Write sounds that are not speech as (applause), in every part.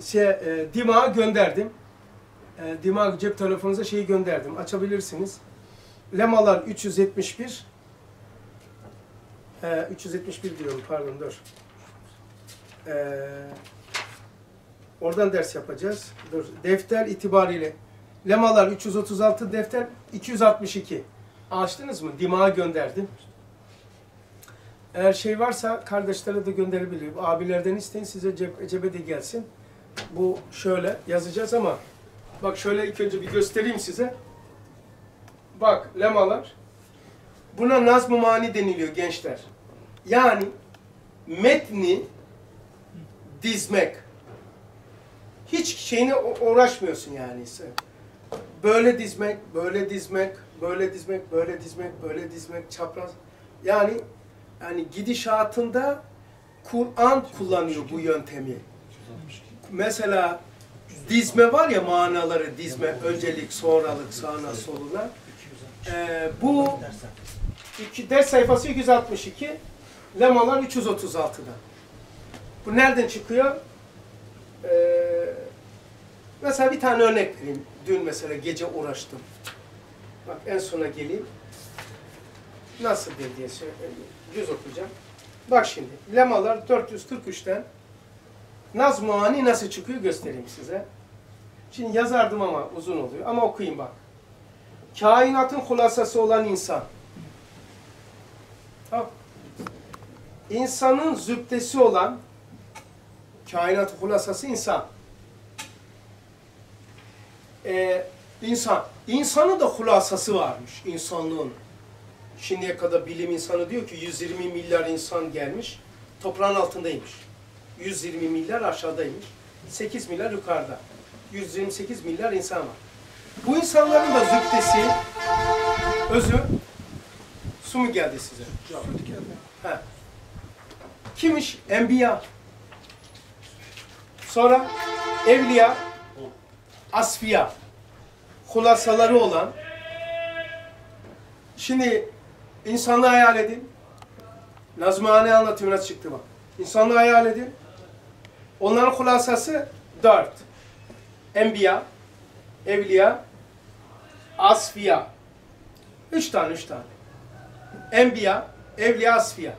şey, e, Dimağa gönderdim. E, Dimağ cep telefonunuza şeyi gönderdim. Açabilirsiniz. Lemalar 371 e, 371 diyorum pardon dur. E, oradan ders yapacağız. Dur. Defter itibariyle Lemalar 336 defter 262. Açtınız mı? Dimağa gönderdim. Eğer şey varsa kardeşlere de gönderebilirim. Abilerden isteyin size cep, cebe de gelsin. Bu şöyle yazacağız ama bak şöyle ilk önce bir göstereyim size. Bak lemalar. Buna nazm-ı mani deniliyor gençler. Yani metni dizmek. Hiç şeyine uğraşmıyorsun yani. Böyle dizmek, böyle dizmek, böyle dizmek, böyle dizmek, böyle dizmek, çapraz. Yani yani gidişatında Kur'an kullanıyor bu yöntemi. Mesela dizme var ya manaları dizme, öncelik, sonralık, sağına, soluna. Ee, bu iki, ders sayfası 262, lemalar 336'da. Bu nereden çıkıyor? Ee, mesela bir tane örnek vereyim. Dün mesela gece uğraştım. Bak en sona geleyim. Nasıl bir diye söyleyeyim. Düz okuyacağım. Bak şimdi. Lemalar 443'ten Naz Muani nasıl çıkıyor göstereyim size. Şimdi yazardım ama uzun oluyor. Ama okuyayım bak. Kainatın hulasası olan insan. İnsanın zübdesi olan kainat hulasası insan. Ee, insan. İnsanın da hulasası varmış insanlığın. Şimdiye kadar bilim insanı diyor ki 120 milyar insan gelmiş, toprağın altındaymış. 120 milyar aşağıdaymış, 8 milyar yukarıda. 128 milyar insan var. Bu insanların da zübdesi, özü, su mu geldi size? Ha. Kimmiş? Enbiya. Sonra evliya, asfiya. Hulasaları olan. Şimdi insanlığı hayal edin. Nazmane anlatıyor nasıl çıktı bak. İnsanlığı hayal edin. Onların hulasası dört. Enbiya, evliya, asfiya. Üç tane, üç tane. Enbiya, evliya, asfiya.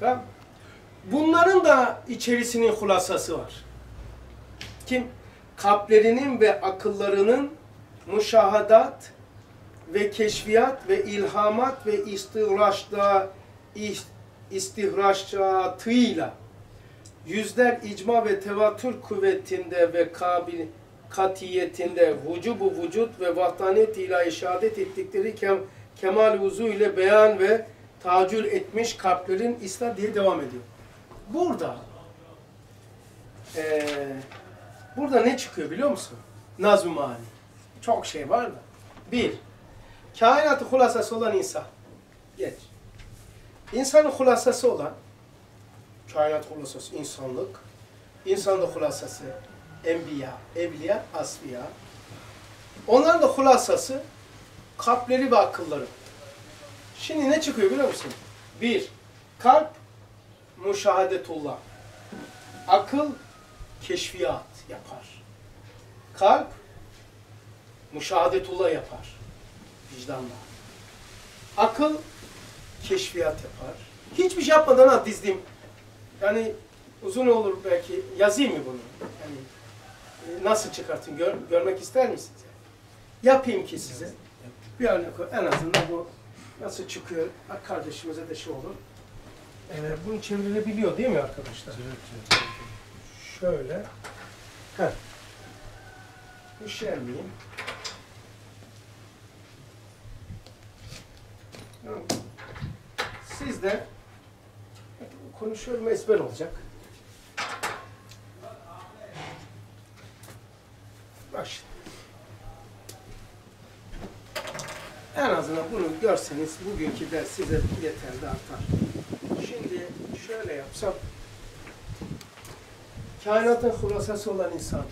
Tamam Bunların da içerisinin hulasası var. Kim? Kalplerinin ve akıllarının müşahadat ve keşfiyat ve ilhamat ve istihraçta istihraçatıyla yüzler icma ve tevatür kuvvetinde ve kabil katiyetinde vücubu vücut ve vahdanet ilahi şehadet ettikleri kem, kemal vuzu ile beyan ve tacül etmiş kalplerin İslam diye devam ediyor. Burada eee burada ne çıkıyor biliyor musun? Nazm-ı mani. Çok şey var da. Bir, kainatı hulasası olan insan. Geç. İnsanın hulasası olan, kainat hulasası insanlık, insanın da hulasası enbiya, evliya, asfiya. Onların da hulasası kalpleri ve akılları. Şimdi ne çıkıyor biliyor musun? Bir, kalp müşahadetullah. Akıl keşfiyat yapar. Kalp müşahadetullah yapar. Vicdanla. Akıl keşfiyat yapar. Hiçbir şey yapmadan ha dizdim. Yani uzun olur belki. Yazayım mı bunu? Yani e, nasıl çıkartın? Gör, görmek ister misiniz? Yapayım ki size. Bir örnek en azından bu nasıl çıkıyor kardeşimize de şey olur. Ee, bunu çevrilebiliyor değil mi arkadaşlar? Şöyle. Heh. Üşenmeyeyim. Siz de konuşuyorum ezber olacak. Bak şimdi. En azından bunu görseniz bugünkü ders size yeterli artar. Şimdi şöyle yapsam. Kainatın hulasası olan insan.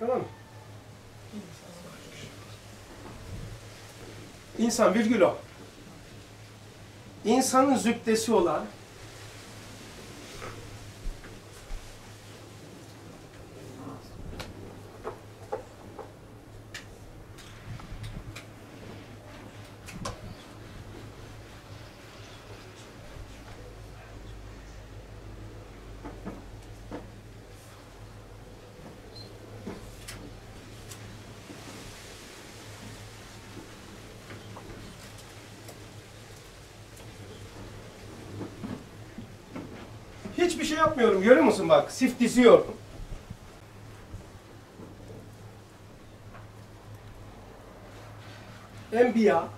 Tamam mı? İnsan virgül o. İnsanın zübdesi olan Hiçbir şey yapmıyorum. Görüyor musun bak? Sif diziyorum. Enbiya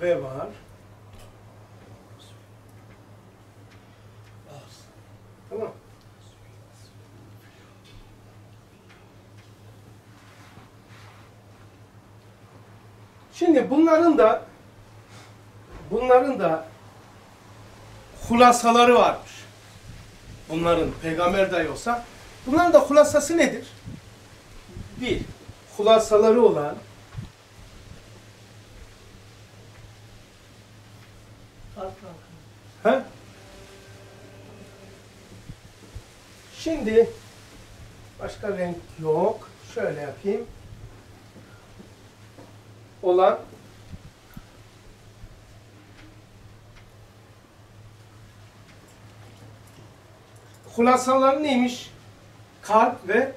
ve var. Tamam. Şimdi bunların da bunların da hulasaları varmış. Bunların peygamber dahi olsa bunların da hulasası nedir? Bir, hulasaları olan He? Şimdi başka renk yok. Şöyle yapayım. Olan hulasaları neymiş? Kalp ve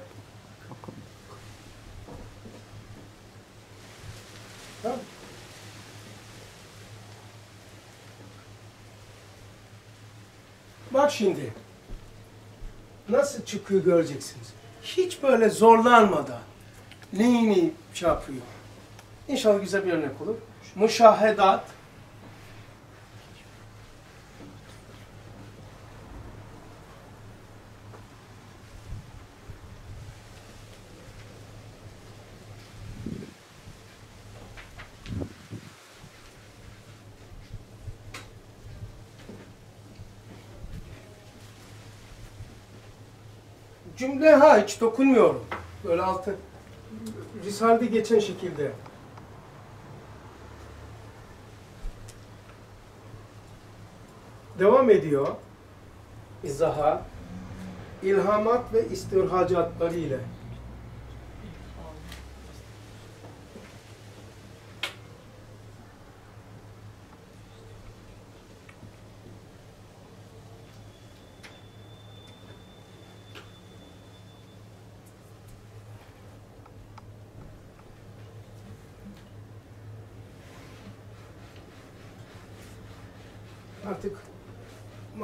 Tamam. Bak şimdi. Nasıl çıkıyor göreceksiniz. Hiç böyle zorlanmadan neyini şey. İnşallah güzel bir örnek olur. Müşahedat Cümle ha hiç dokunmuyorum. Böyle altı Risale'de geçen şekilde. Devam ediyor. İzaha, ilhamat ve istirhacatları ile.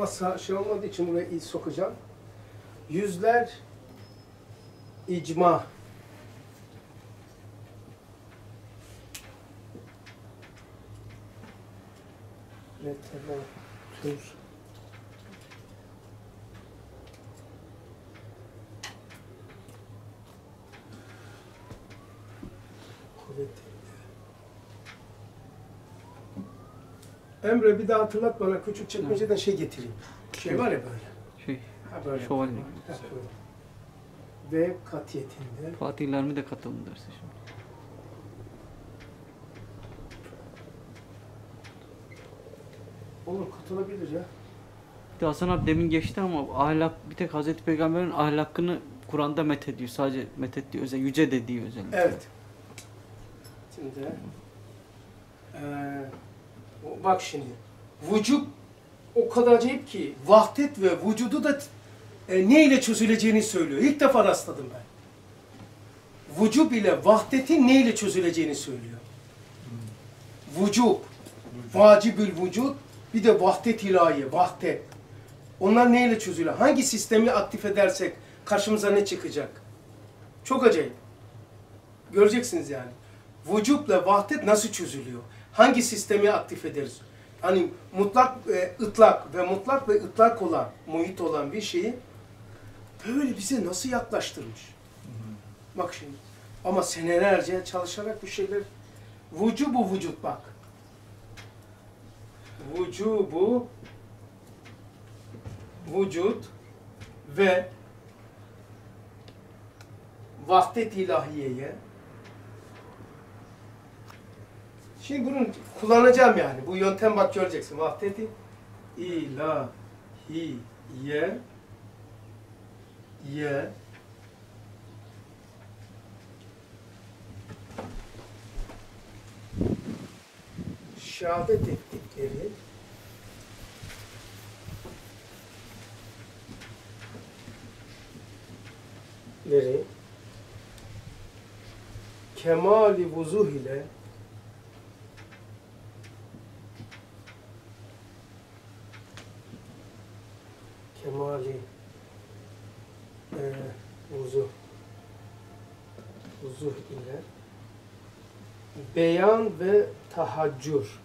Masa şey olmadığı için buraya il sokacağım. Yüzler icma. Ve tevatür. Emre bir daha hatırlat bana küçük çekmeceden şey getireyim. Şey var ya böyle. Şey, Ha böyle. böyle. Ve katiyetinde. Fatih İlmi de katıldı derse şimdi. Olur katılabilir ya. Bir de Hasan abi demin geçti ama ahlak bir tek Hazreti Peygamber'in ahlakını Kur'an'da methediyor. Sadece methediyor. Özel, yüce dediği özellikle. Evet. Şimdi eee, bak şimdi vücut o kadar acayip ki vahdet ve vücudu da e, ne ile çözüleceğini söylüyor. İlk defa rastladım ben. Vücub ile vahdetin ne ile çözüleceğini söylüyor. Vücub, vacibül vücud, bir de vahdet ilahi, vahdet. Onlar neyle çözülüyor? Hangi sistemi aktif edersek karşımıza ne çıkacak? Çok acayip. Göreceksiniz yani. Vücutla vahdet nasıl çözülüyor? Hangi sistemi aktif ederiz? Hani mutlak, e, ıtlak ve mutlak ve ıtlak olan, muhit olan bir şeyi böyle bize nasıl yaklaştırmış? Bak şimdi. Ama senelerce çalışarak bu şeyler vücubu vücut bak. vücubu vücut ve vahdet ilahiyeye Şimdi bunu kullanacağım yani. Bu yöntem bak göreceksin. Vahdeti ilahiye ye şehadet ettikleri leri kemali vuzuh ile kemali e, vuzuh vuzuh ile beyan ve tahaccür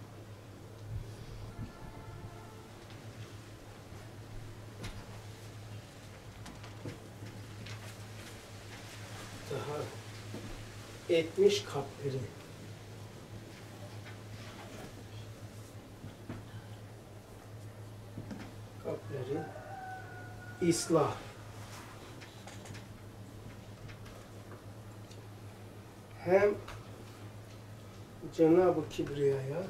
daha etmiş kalpleri ıslah hem Cenab-ı Kibriya'ya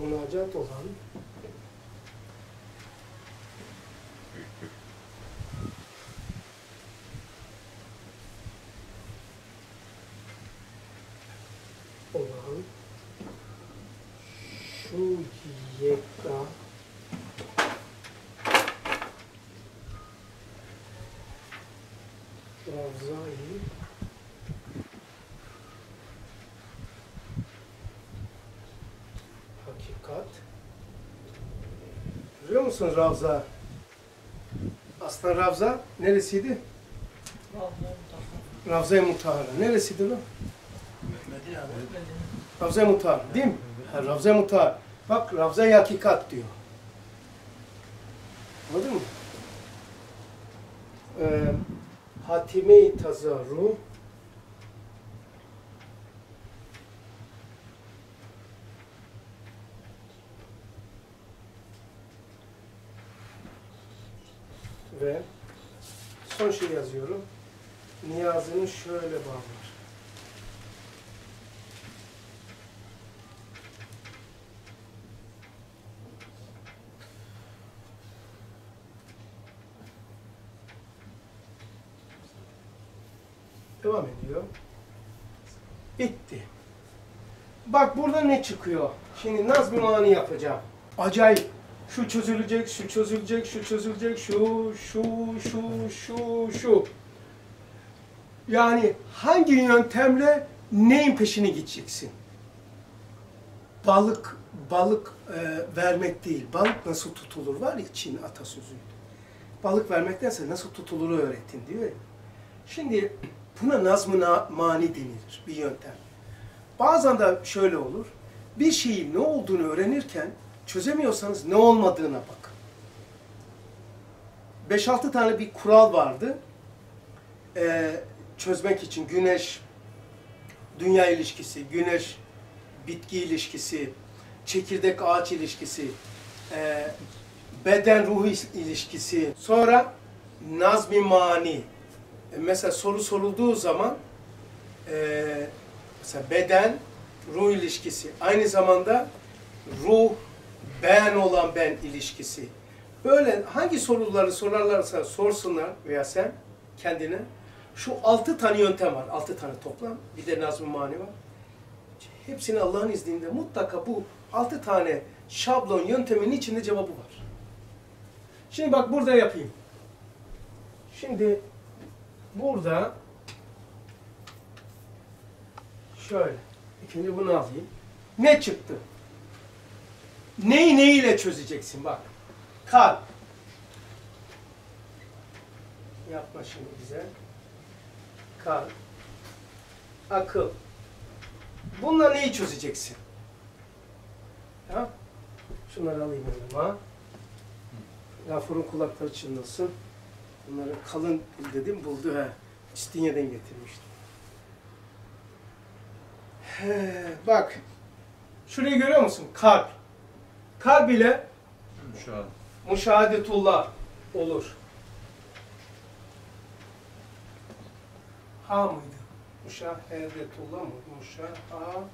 münacat olan olan şu yeka Ravza-i Hakikat Görüyor musun Ravza? Aslında Ravza neresiydi? Ravza-i Mutahara. Neresiydi lan? Ravza-i Mutahara değil mi? Ravza-i Mutahara. Bak Ravza-i Hakikat diyor. Anladın mı? Ee, Hatime-i Tazarru ve son şey yazıyorum. Niyazını şöyle bağlar. Devam ediyor. Bitti. Bak burada ne çıkıyor? Şimdi nazm mani yapacağım. Acayip. Şu çözülecek, şu çözülecek, şu çözülecek, şu, şu, şu, şu, şu. Yani hangi yöntemle neyin peşine gideceksin? Balık, balık e, vermek değil. Balık nasıl tutulur var ya Çin atasözü. Balık vermektense nasıl tutuluru öğrettin diyor ya. Şimdi buna nazmına mani denilir bir yöntem. Bazen de şöyle olur. Bir şeyin ne olduğunu öğrenirken çözemiyorsanız ne olmadığına bakın. 5-6 tane bir kural vardı. Ee, çözmek için güneş dünya ilişkisi, güneş bitki ilişkisi, çekirdek ağaç ilişkisi, e, beden ruh ilişkisi, sonra nazmi mani. E, mesela soru sorulduğu zaman e, mesela beden ruh ilişkisi, aynı zamanda ruh ben olan ben ilişkisi. Böyle hangi soruları sorarlarsa sorsunlar veya sen kendine şu altı tane yöntem var. Altı tane toplam. Bir de nazm mani var. Hepsini Allah'ın izniyle mutlaka bu altı tane şablon yöntemin içinde cevabı var. Şimdi bak burada yapayım. Şimdi burada şöyle. İkinci bunu alayım. Ne çıktı? Neyi neyiyle çözeceksin bak. Kalp. Yapma şimdi bize. Kalp. Akıl. Bununla neyi çözeceksin? Ya? Şunları alayım yanıma. Gafur'un kulakları çınlasın. Bunları kalın dedim buldu ha. İstinye'den getirmiştim. Bak. Şurayı görüyor musun? Kalp. Kalp ile Müşahede. müşahadetullah olur. Ha mıydı? Müşahedetullah mı? Müşaha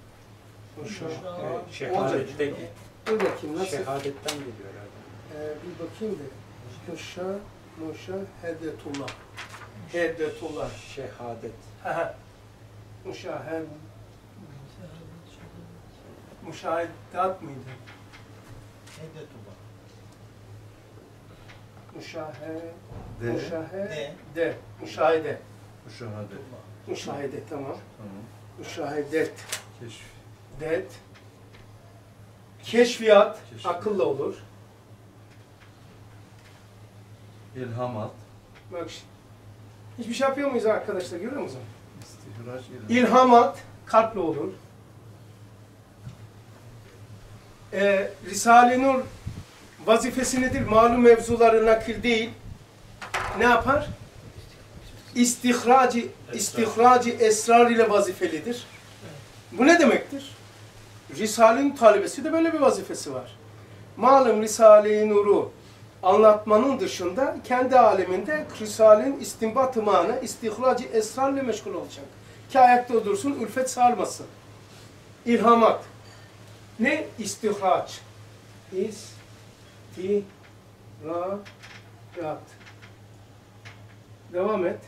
Müşaha Şehadetteki, Dur bakayım nasıl? şehadetten geliyor herhalde. Ee, bir bakayım da. Muşa, muşahedetullah. Hedetullah. Şehadet. Ha ha. Muşahed, muşahedat mıydı? Muşahe, De. muşahede. Müşahede. Muşahede tamam. Tamam. Muşahedet, Keşf. det. Keşfiyat, Keşfiyat. akılla olur. İlhamat. Bak. Hiçbir şey yapıyor muyuz arkadaşlar görüyor musunuz? İstihraç. ilham. İlhamat kalple olur. Ee, Risale-i Nur vazifesi nedir? Malum mevzuları nakil değil. Ne yapar? İstihracı, istihracı esrar ile vazifelidir. Bu ne demektir? Risale-i Nur talebesi de böyle bir vazifesi var. Malum Risale-i Nur'u anlatmanın dışında kendi aleminde Risale'nin istinbat manı, istihracı esrarla meşgul olacak. Ki ayakta dursun, ülfet sarmasın. İlhamat. Ne? İstihraç. İstihracat. Devam et.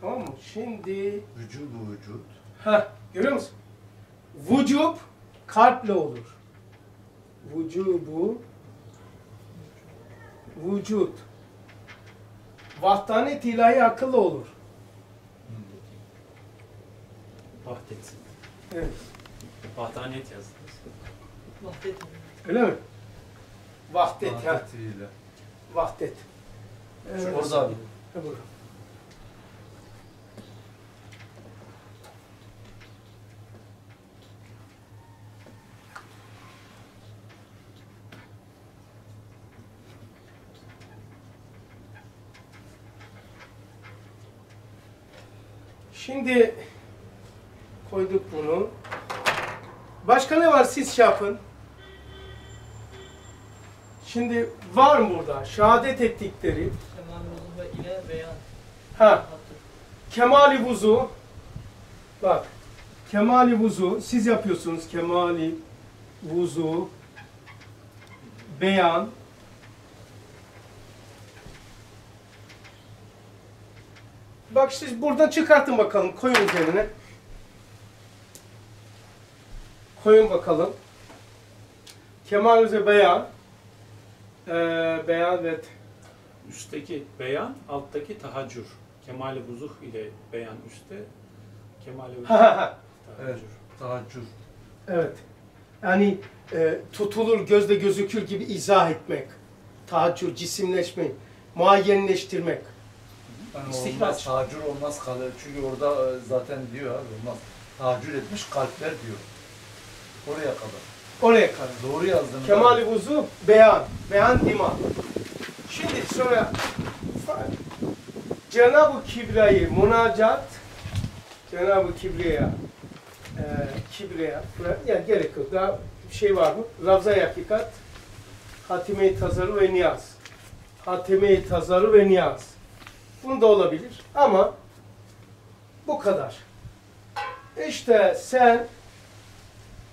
Tamam mı? Şimdi Vücudu vücut. Ha, görüyor musun? Vücub kalple olur. Vücubu vücut. Vahdanet ilahi akıllı olur. Vahdet. Evet. Vahdaniyet yazdınız. Öyle mi? Vahdet ya. Vahdetiyle. Vahdet. Evet. Orada Ha, buyurun. Şimdi koyduk bunu. Başka ne var siz şey yapın. Şimdi var mı burada? Şehadet ettikleri. Kemal ile beyan. Ha, kemali vuzu. Bak, kemali vuzu. Siz yapıyorsunuz kemali vuzu. Beyan. Bak siz buradan çıkartın bakalım. Koyun üzerine. Koyun bakalım. Kemal vuzu beyan. Ee, beyan ve Üstteki beyan, alttaki tahaccür. Kemali vuzuh ile beyan üstte, kemali vuzuh (laughs) ha. Evet. Tahaccür. Evet. Yani e, tutulur, gözle gözükür gibi izah etmek. Tahaccür, cisimleşmek, muayyenleştirmek. Yani olmaz, tahaccür olmaz kalır. Çünkü orada e, zaten diyor abi olmaz. Tahaccür etmiş kalpler diyor. Oraya kadar. Oraya kadar. Doğru yazdın. Kemali vuzu, beyan. Beyan dima. Şimdi sonra Cenab-ı Kibra'yı münacat Cenab-ı Kibra'ya e, Kibra'ya yani gerek yok. Daha bir şey var mı? Ravza-i Hakikat Hatime-i Tazarı ve Niyaz. Hatime-i Tazarı ve Niyaz. Bunda olabilir ama bu kadar. İşte sen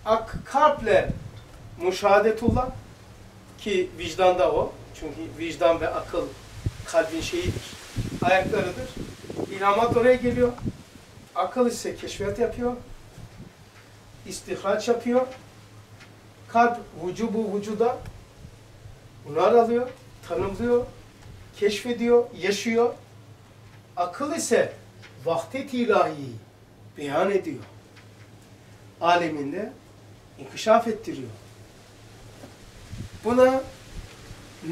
ak kalple müşahadetullah ki vicdanda o. Çünkü vicdan ve akıl kalbin şeyidir. Ayaklarıdır. İlhamat oraya geliyor. Akıl ise keşfiyat yapıyor. İstihraç yapıyor. Kalp vücubu vücuda bunlar alıyor, tanımlıyor, keşfediyor, yaşıyor. Akıl ise vahdet ilahi beyan ediyor. Aleminde inkişaf ettiriyor. Buna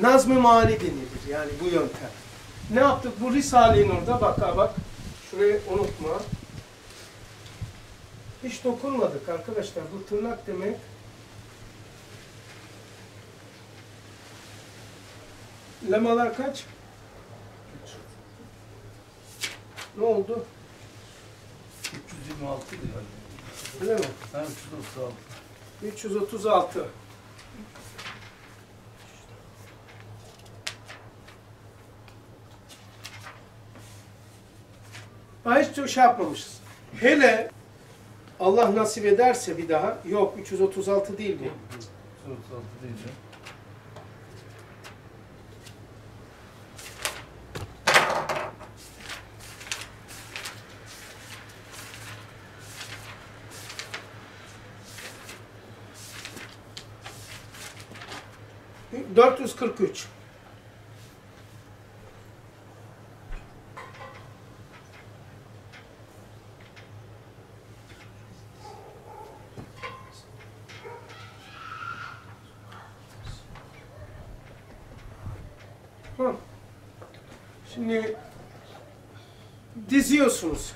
nazm-ı mani denilir yani bu yöntem. Ne yaptık? Bu Risale-i Nur'da bak ha bak. Şurayı unutma. Hiç dokunmadık arkadaşlar. Bu tırnak demek Lemalar kaç? Ne oldu? 326 diyor. Öyle mi? Ha 336. 336. Daha hiç şey yapmamışız. Hele Allah nasip ederse bir daha, yok 336 değil bu. 336 diyeceğim. 443. Hı. Şimdi diziyorsunuz.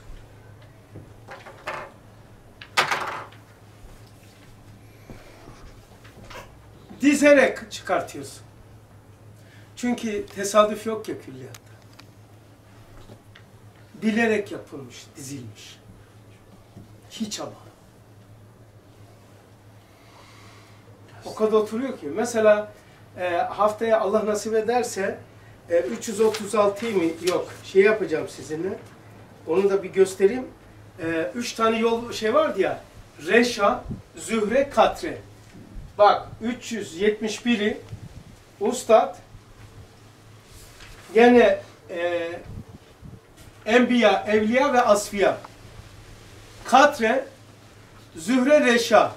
Dizerek çıkartıyorsun. Çünkü tesadüf yok ya külliyatta. Bilerek yapılmış, dizilmiş. Hiç ama. O kadar oturuyor ki. Mesela e, haftaya Allah nasip ederse e, 336'yı mı? Yok. Şey yapacağım sizinle. Onu da bir göstereyim. E, üç tane yol şey vardı ya. Reşa, Zühre, Katre. Bak 371'i Ustad gene e, Enbiya, Evliya ve Asfiya. Katre, Zühre Reşa.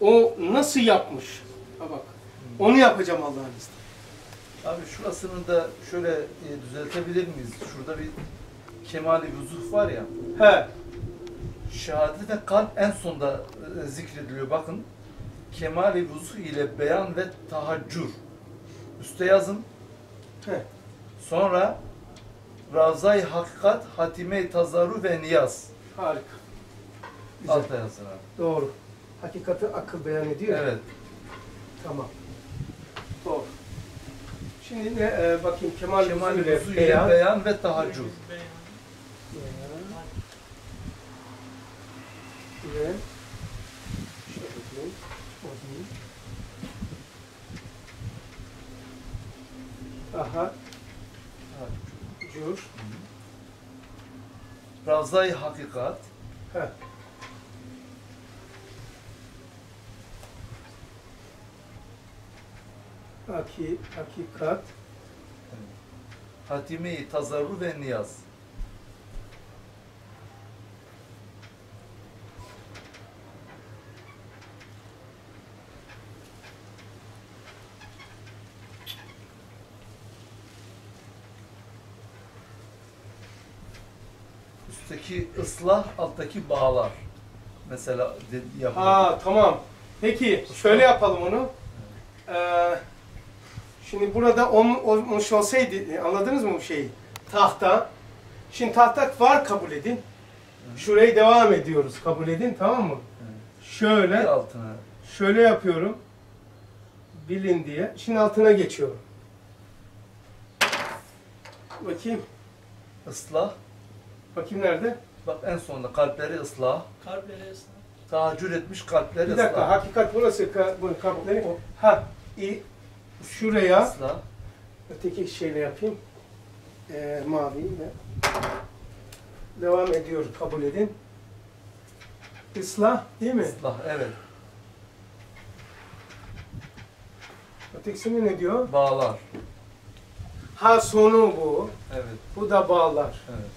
O nasıl yapmış? Ha bak. Onu yapacağım Allah'ın izniyle. Abi şurasını da şöyle e, düzeltebilir miyiz? Şurada bir kemali vüzuh var ya. He. Şehadet ve kalp en sonda e, zikrediliyor. Bakın. Kemali vüzuh ile beyan ve tahaccür. Üste yazın. He. Sonra Ravza-i Hakikat, Hatime-i Tazarru ve Niyaz. Harika. Güzel. Alta yazın abi. Doğru. Hakikati akıl beyan ediyor. Evet. Tamam. Doğru. Şimdi ne e, bakayım Kemal vüzuh ile beyan. beyan ve tahaccür. Beyan. Ve şöyle bakayım. Bakayım. Aha. Cür. Ravza-i Hakikat, Heh. Haki, hakikat. Hatime-i Tazarru ve Niyaz. Üstteki ıslah, alttaki bağlar. Mesela yapılan. Ha tamam. Peki şöyle yapalım onu. Ee, şimdi burada on- olmuş olsaydı anladınız mı bu şeyi? Tahta. Şimdi tahta var kabul edin. Şurayı devam ediyoruz kabul edin tamam mı? Bir Şöyle altına. şöyle yapıyorum. Bilin diye. Şimdi altına geçiyorum. Bakayım. ıslah. Bakayım nerede? Bak en sonunda kalpleri ıslah. Kalpleri esna. Tahaccür etmiş kalpleri Bir dakika. ıslah. Hakikat burası. ka- Bu kapları. Ha. i- Şuraya. Islah. Öteki şeyle yapayım. Ee, mavi ve devam ediyor kabul edin. Islah değil mi? Islah, evet. Ötekisini ne diyor? Bağlar. Ha sonu bu. Evet, Bu da bağlar. evet.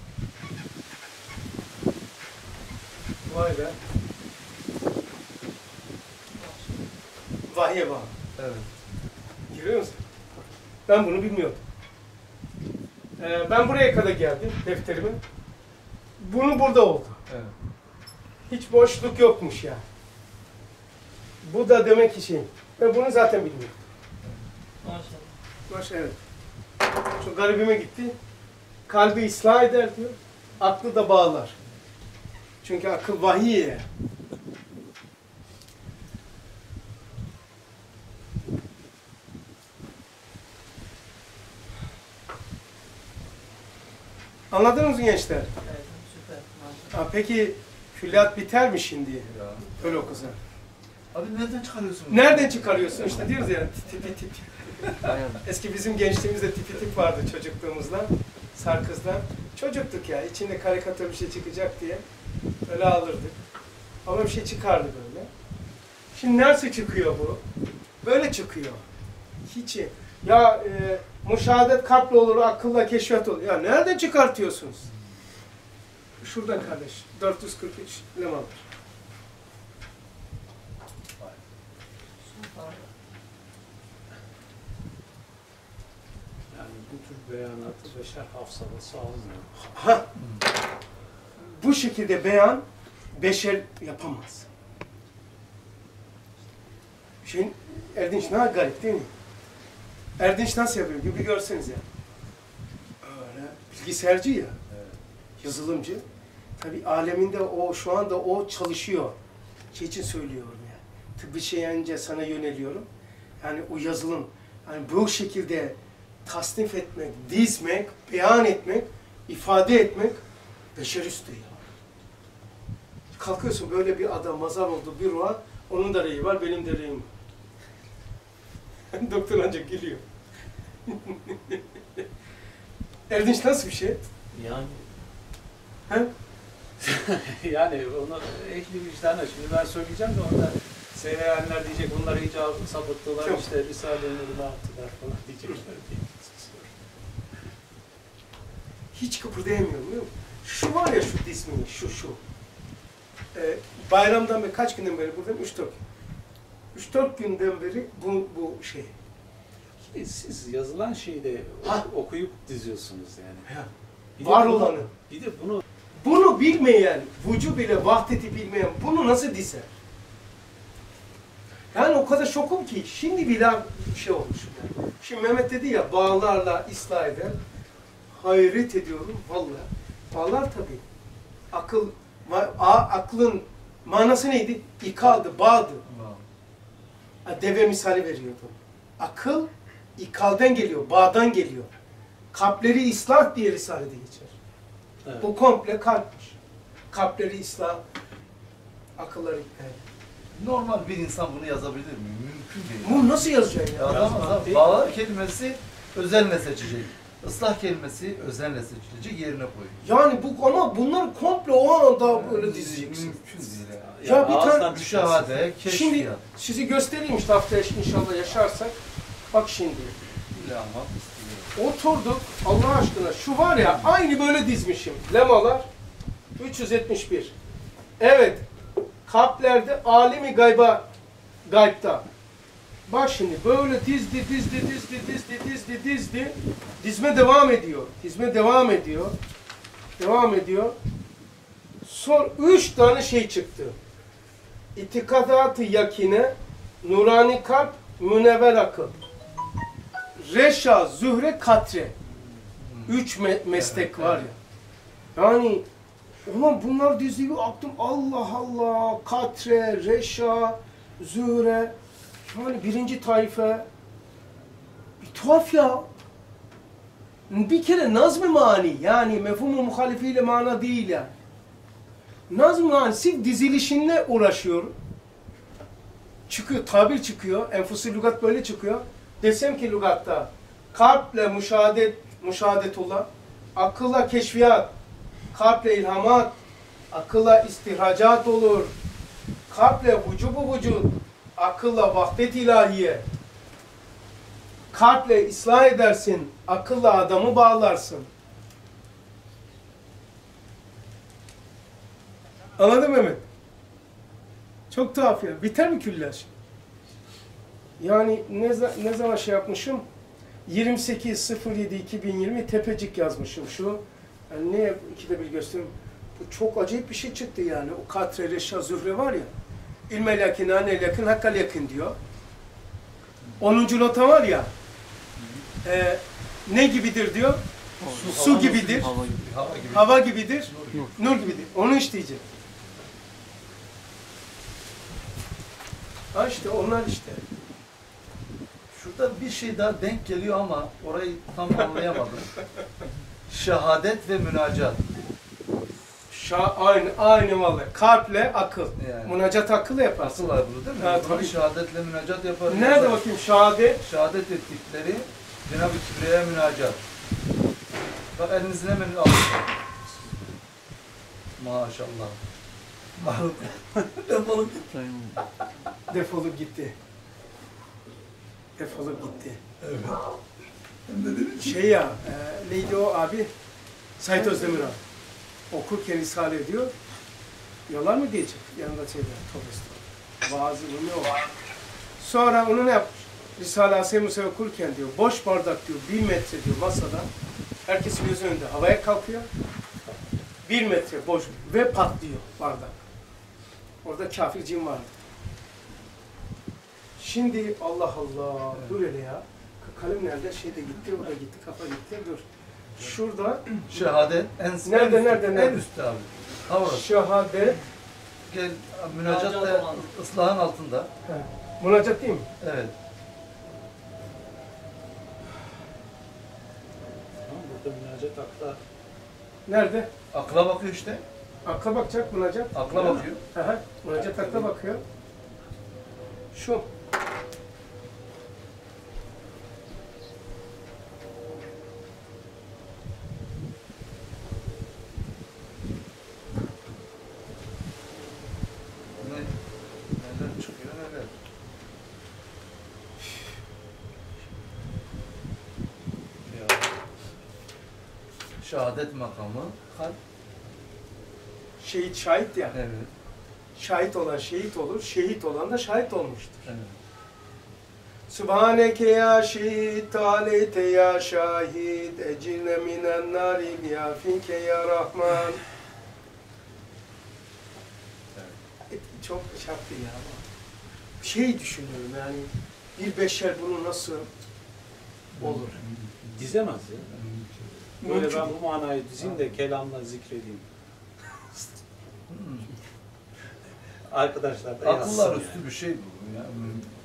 Vay be. Vahye bağ. Evet. Görüyor musun? Ben bunu bilmiyordum. Ee, ben buraya kadar geldim defterime. Bunu burada oldu. Evet. Hiç boşluk yokmuş ya. Bu da demek ki şey. Ben bunu zaten bilmiyorum. Maşallah. Baş evet. Şu garibime gitti. Kalbi ıslah eder diyor. Aklı da bağlar. Çünkü akıl vahiy. Anladınız mı gençler? Evet, süper. Ha, peki külliyat biter mi şimdi? Ya. Öyle okusa. Abi nereden çıkarıyorsun? Bunu? Nereden çıkarıyorsun? İşte diyoruz ya tipi tip. tip. Eski bizim gençliğimizde tipi tip vardı çocukluğumuzda. Sarkız'da. Çocuktuk ya içinde karikatür bir şey çıkacak diye. Öyle alırdık. Ama bir şey çıkardı böyle. Şimdi neresi çıkıyor bu? Böyle çıkıyor. Hiç. Ya e, müşahadet kalple olur, akılla keşfiyat olur. Ya nereden çıkartıyorsunuz? Şuradan kardeş. 443 lemalar. Süper. Yani bu tür beyanatı beşer hafızası almıyor. Ha. Bu şekilde beyan beşer yapamaz. Şeyin Erdinç ne garip değil mi? Erdinç nasıl yapıyor? Bir görseniz ya. Öyle bilgisayarcı ya, Evet. yazılımcı. Tabi aleminde o şu anda o çalışıyor. Şey için söylüyorum yani. Tıbbi şeyince sana yöneliyorum. Yani o yazılım, yani bu şekilde tasnif etmek, dizmek, beyan etmek, ifade etmek beşer üstü ya. Kalkıyorsun böyle bir adam mazar oldu bir ruha, onun da reyi var, benim de reyim var. (laughs) Doktor ancak gülüyor. (laughs) Erdinç nasıl bir şey? Yani He? (laughs) yani onu ehli vicdana şimdi ben söyleyeceğim de orada seyredenler diyecek bunlar iyice sapıttılar Çok. işte Risale-i Nur'unu attılar falan diyecekler diye. Hiç kıpırdayamıyorum biliyor musun? Şu var ya şu dizmi, şu şu. Ee, bayramdan beri kaç günden beri buradayım? 3-4 gün. 3-4 günden beri bu, bu şey. Siz yazılan şeyi de Ha. okuyup diziyorsunuz yani. Ya, Bir de var bunu- olanı. Bir de bunu Bunu bilmeyen, vücu bile vahdeti bilmeyen bunu nasıl dizer? Yani o kadar şokum ki şimdi bile şey olmuş. Yani. Şimdi Mehmet dedi ya bağlarla ıslah eder. Hayret ediyorum vallahi. Bağlar tabii. Akıl, a, aklın manası neydi? İkaldı, bağdı. Deve misali veriyordu. Akıl ikalden geliyor, bağdan geliyor. Kalpleri ıslah diye Risale'de geçer. evet. Bu komple kalpmiş. Kalpleri ıslah, akılları eder. Normal bir insan bunu yazabilir mi? Mümkün değil. Bunu nasıl yazacaksın ya? Yazamaz. Bağlar kelimesi özenle seçecek. Islah kelimesi özenle seçilecek yerine koyuyor. Yani bu ama bunlar komple o anda böyle dizeceksin. Mümkün değil yani. Ya bir tane- Müşahede, keşfiyat. Şimdi sizi göstereyim işte haftaya inşallah yaşarsak. Bak şimdi. istiyorum. Oturduk Allah aşkına şu var ya aynı böyle dizmişim. Lemalar 371. Evet. Kalplerde alemi gayba gaybta. Bak şimdi böyle dizdi dizdi dizdi dizdi dizdi dizdi. Dizme devam ediyor. Dizme devam ediyor. Devam ediyor. Son üç tane şey çıktı. İtikadat-ı yakine, nurani kalp, münevver akıl. Reşa, Zühre, Katre. Üç me- meslek var ya. Yani ulan bunlar diziyi aklım Allah Allah. Katre, Reşa, Zühre. Yani birinci tayfe. Bir tuhaf ya. Bir kere nazm-ı mani yani mefhum-u muhalifiyle mana değil yani. Nazm-ı mani sırf dizilişinle uğraşıyorum. Çıkıyor, tabir çıkıyor. Enfusi lügat böyle çıkıyor. Desem ki lügatta kalple müşahadet, müşahadetullah, akılla keşfiyat, kalple ilhamat, akılla istihracat olur, kalple vücubu vücud, akılla vahdet ilahiye, kalple ıslah edersin, akılla adamı bağlarsın. Anladın mı Mehmet? Çok tuhaf ya. Biter mi küller? Yani ne, ne zaman şey yapmışım? 28.07.2020 tepecik yazmışım şu. Yani ne ikide bir göstereyim. Bu çok acayip bir şey çıktı yani. O katre, reşa, zühre var ya. İlmel yakin, anel yakin, hakkal yakin diyor. 10. nota var ya. e, ne gibidir diyor. Su gibidir. Hava gibi. Hava gibi. Hava gibidir. Nur. Nur gibidir. Onu işleyecek. Ha işte onlar işte. Şurada bir şey daha denk geliyor ama orayı tam anlayamadım. (laughs) Şehadet ve münacat. Şa aynı aynı vallahi. Kalple akıl. Yani. Münacat akılla yaparsın. Asıl var burada değil mi? Ha, Bunu tabii. şehadetle münacat yaparız. Nerede bakayım şehadet? Şehadet ettikleri Cenab-ı Kibriye'ye münacat. Bak elinizin hemen alın. Maşallah. Mahmut. (laughs) Defolun. İbrahim abi. Defolup gitti. Defolup gitti. Evet. Şey ya, e, neydi o abi? Sait Özdemir abi. Okurken risale ediyor. Yalan mı diyecek? Yanında şeyde, Tobes'te. Vaazı bu ne o? Sonra onu ne yapmış? Risale Asya Musa okurken diyor, boş bardak diyor, bir metre diyor masada. Herkesin gözü önünde havaya kalkıyor. Bir metre boş ve patlıyor bardak. Orada kafir cin vardı. Şimdi Allah Allah, dur hele ya. Kalem nerede? Şey de gitti, o da gitti, kafa gitti. Dur. Şurada Şehadet en Nerede, en nerede, nerede? En üstte abi. Ha orası. şehadet, Gel münacat da ıslahın altında. he, münacat değil mi? Evet. Tamam, burada münacat akla Nerede? Akla bakıyor işte. Akla bakacak münacat. Akla bakıyor. Hı hı. Münacat akla bakıyor. Şu. Ne, neler çıkıyor neler. Ya. Şehadet makamı. Kalp. Şehit şahit ya. Evet. Şahit olan şehit olur, şehit olan da şahit olmuştur. evet. Sübhaneke ya şehit, talete ya şahit, ecirne minen narim ya finke ya rahman. E, Çok şartlı ya. Şey düşünüyorum yani, bir beşer bunu nasıl olur? dizemez ya. Böyle ben bu manayı dizeyim de kelamla zikredeyim. (laughs) Arkadaşlar da Akıllar yazsın üstü bir şey bu. Ya.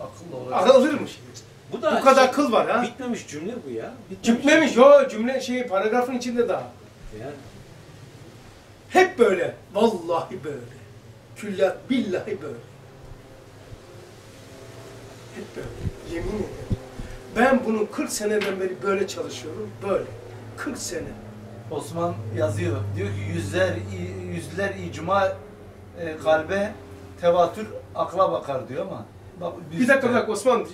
Akıllı olarak. Akılır mı şimdi? Bu da Bu kadar şey- akıl var ha. Bitmemiş cümle bu ya. Cümlemiş, yo cümle şey paragrafın içinde daha. Yani Hep böyle. Vallahi böyle. Külliyat billahi böyle. Hep böyle. Yemin ederim. Ben bunu 40 seneden beri böyle çalışıyorum. Böyle. 40 sene. Osman yazıyor. Diyor ki yüzler yüzler icma e, kalbe tevatür akla bakar diyor ama bak Bir dakika bir dakika Osman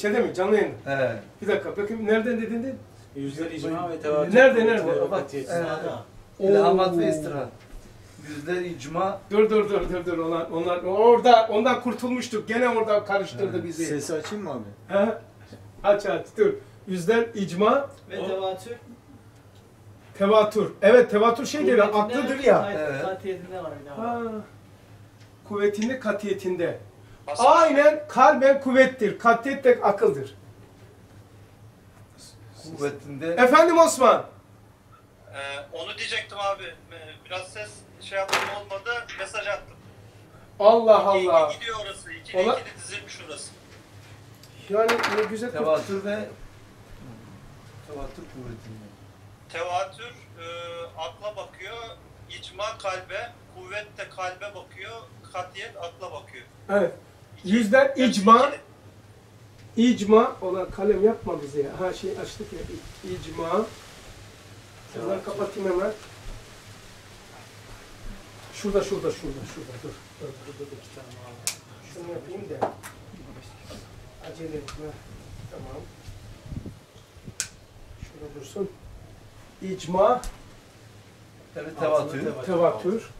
şeyde mi canlı yayında? He. Bir dakika bakayım nereden dedin de? yüzler icma ve tevatür. Nerede, nerede? Bak, e. İlhamat ve istirahat. Yüzler icma Dur dur dur dur dur onlar onlar orada ondan kurtulmuştuk. Gene orada karıştırdı bizi. Sesi açayım mı abi? Ha? Aç aç dur. Yüzden icma, Ve O- tevatür. Tevatür. Evet tevatür şey değil aklıdır ya. Evet. Katiyetinde var bir daha. Ha. Kuvvetinde, katiyetinde. Aynen kalben kuvvettir. Katiyet de akıldır. kuvvetinde Efendim Osman. Ee, onu diyecektim abi. Ee, Biraz ses şey yaptım olmadı. Mesaj attım. Allah İyi Allah. ki gidiyor orası. İkili Ola- ikili dizilmiş orası. Yani ne güzel. tevatür ve tevatür kuvvetinde. Tevatür e, akla bakıyor. İcma kalbe. Kuvvet de kalbe bakıyor. Katiyet akla bakıyor. Evet. İki- Yüzden icma, icma olan kalem yapma bize ya. Ha şey açtık ya. İcma. Şuradan kapatayım hemen. Şurada, şurada, şurada, şurada. Dur. dur. Burada da iki tane var. Şunu yapayım da. Acele etme. Tamam. Şurada dursun. İcma, Evet tevatür. Tevatür,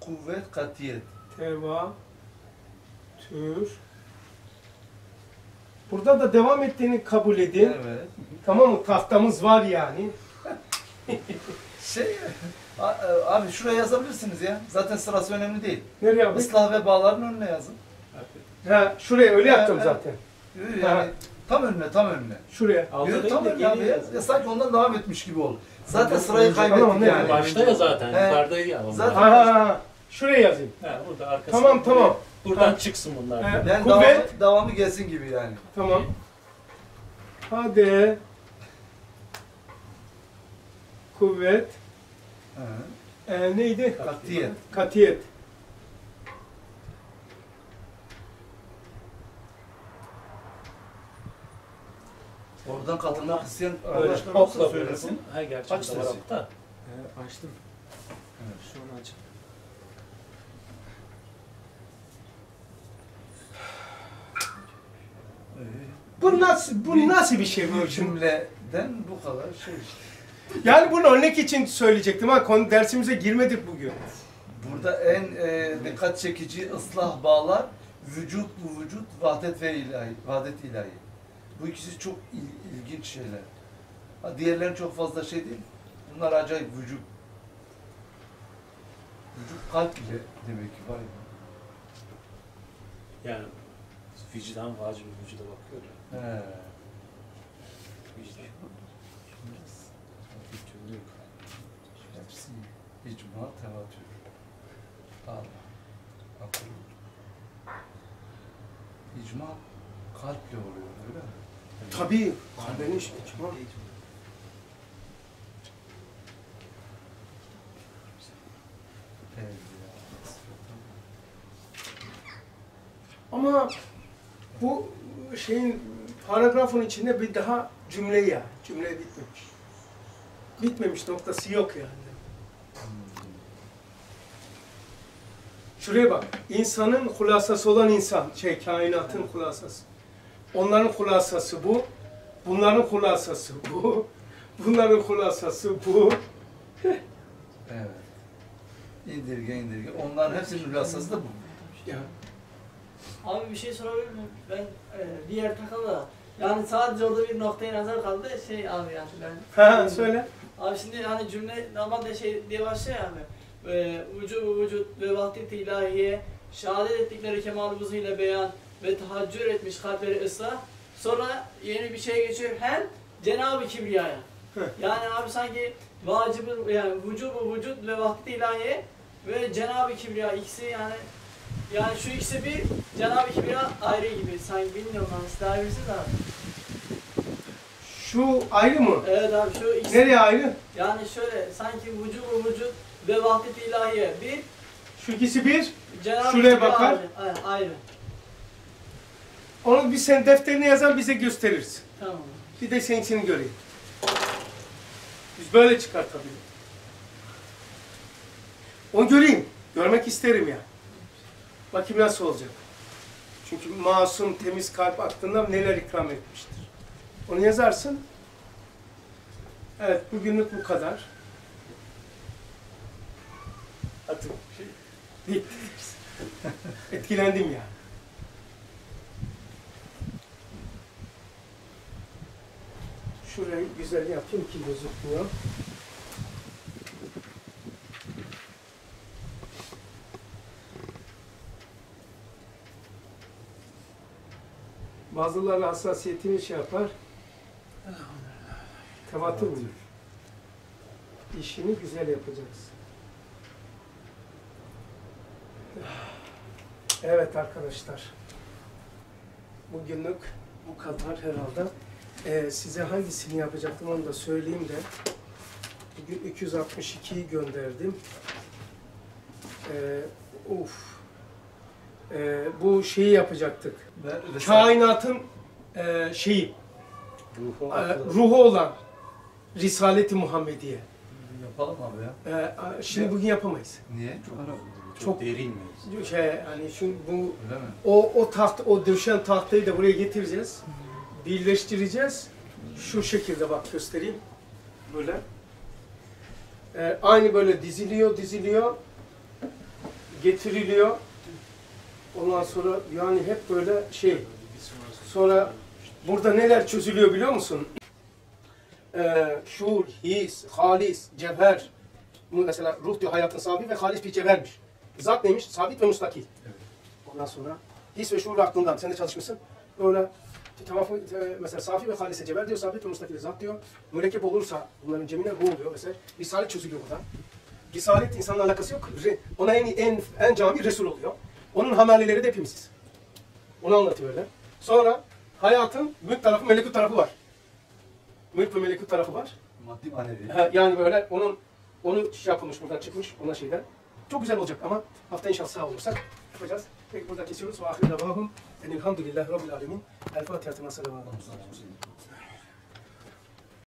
Kuvvet katiyet. tevatür. Burada da devam ettiğini kabul edin. Evet. Tamam mı? Tahtamız var yani. (laughs) Şey e, abi şuraya yazabilirsiniz ya. Zaten sırası önemli değil. Nereye abi? Islah ve bağların önüne yazın. Ha, şuraya öyle Ha, yaptım ha. zaten. Yani tam önüne, tam önüne. Şuraya. Yürü, tam önüne abi. Ya, ya sanki ondan devam etmiş gibi ol. Zaten Tamam, sırayı tamam, kaybettik ne yani. yani? Başta ya zaten. He. Yukarıdaydı ya. onlar. Zaten- Ha, ha, ha. Şuraya yazayım. He, burada arkası. Tamam, tamam. Buradan Ha. çıksın bunlar. He. Yani Kuvvet. devamı, devamı gelsin gibi yani. Tamam. Hade kuvvet He. e, neydi? Katiyet. Katiyet. Oradan katılmak isteyen arkadaşlar olsa söylesin. Ha gerçi Aç da sesi. da. açtım. Evet. Şu an açık. Bu nasıl bu nasıl bir şey bu cümleden bu kadar şey işte. Yani bunu örnek için söyleyecektim ama konu dersimize girmedik bugün. Burada en e, dikkat çekici ıslah bağlar vücut bu vücut vahdet ve ilahi, vahdet ilahi. Bu ikisi çok il- ilginç şeyler. Ha, diğerlerin çok fazla şey değil. Bunlar acayip vücut. Vücut kalp bile demek ki vay. be. Yani vicdan vacibi vücuda bakıyor ya. He. Vicdan. Bütünlük. Hepsi icma tevatür. Allah. Akıl. İcma kalple oluyor öyle mi? Tabii. Tamam. Evet. Ama bu şeyin paragrafın içinde bir daha cümle ya. Cümle bitmemiş. Bitmemiş noktası yok yani. Şuraya bak. İnsanın hulasası olan insan. Şey kainatın hulasası. Onların hulasası bu. Bunların hulasası bu. (laughs) Bunların hulasası bu. (laughs) Evet. İndirge indirge. Onların hepsinin hülasası da bu. Ya. Abi bir şey sorabilir miyim? Ben e, bir yer takıldı da. Yani sadece orada bir noktaya nazar kaldı. Şey abi yani ben. Ha söyle. Abi şimdi hani cümle normalde şey diye başlıyor ya abi. E, vücut vücut ve vahdet ilahiye şehadet ettikleri kemal ile beyan ve tahaccür etmiş kalpleri ıslah. Sonra yeni bir şey geçiyor. Hem Cenab-ı Kibriya'ya. Yani abi sanki vacibı yani vücubu vücut ve vahdet ilahiye ve Cenab-ı Kibriya ikisi yani yani şu ikisi bir Cenab-ı Kibriya ayrı gibi sanki bilmiyorum lan siz daha bilirsiniz abi. Şu ayrı mı? Evet abi şu ikisi Nereye ayrı? yani şöyle sanki vücubu vücut ve vahdet ilahiye bir Şu ikisi bir. Cenab-ı Şuraya Kibriya bakar. ayrı. Ayrı. Onu bir sen defterine yazan bize gösterirsin. Tamam. Bir de seninkini göreyim. Biz böyle çıkartabiliriz. Onu göreyim. Görmek isterim ya. Bakayım nasıl olacak. Çünkü masum, temiz kalp aklında neler ikram etmiştir. Onu yazarsın. Evet, bugünlük bu kadar. Artık şey. (laughs) Etkilendim ya. Şurayı güzel yapayım ki gözükmüyor. Bazıları hassasiyetini şey yapar. Tevatür buyur. İşini güzel yapacaksın. Evet arkadaşlar. Bugünlük bu kadar herhalde. Ee, size hangisini yapacaktım onu da söyleyeyim de. Bugün 262'yi gönderdim. Ee, uf. Ee, bu şeyi yapacaktık. Ve Kainatın e, şeyi, Ruhu e, ruhu olan Risaleti Muhammediye. Yapalım abi ya. Ee, a- şimdi bugün yapamayız. Niye? çok, Çok- çok derin mi? Şey, hani şu bu o o taht o döşen tahtayı da buraya getireceğiz. Birleştireceğiz. Şu şekilde bak göstereyim. Böyle. Ee, aynı böyle diziliyor, diziliyor. Getiriliyor. Ondan sonra yani hep böyle şey. Sonra burada neler çözülüyor biliyor musun? Ee, şuur, his, halis, cevher. Bu mesela ruh diyor hayatın sabit ve halis bir cevhermiş. Zat neymiş? Sabit ve mustakil. Ondan sonra his ve şuur aklından. Sen de çalışmışsın. Böyle tavafı mesela safi ve halise cebel diyor, sabit ve mustakil zat diyor. Mürekkep olursa bunların cemine bu oluyor mesela. Risalet çözülüyor burada. Risalet insanla alakası yok. Ona en, en, en cami Resul oluyor. Onun hamaleleri de hepimiziz. Onu anlatıyor öyle. Sonra hayatın mülk tarafı, melekut tarafı var. Mülk ve melekut tarafı var. Maddi manevi. Yani böyle onun onu şey yapılmış buradan çıkmış ona şeyden. Çok güzel olacak ama hafta inşallah sağ olursak yapacağız. Peki burada kesiyoruz. Ve ahir davahum. Enilhamdülillahi Rabbil alemin. El Fatiha'tına selamun.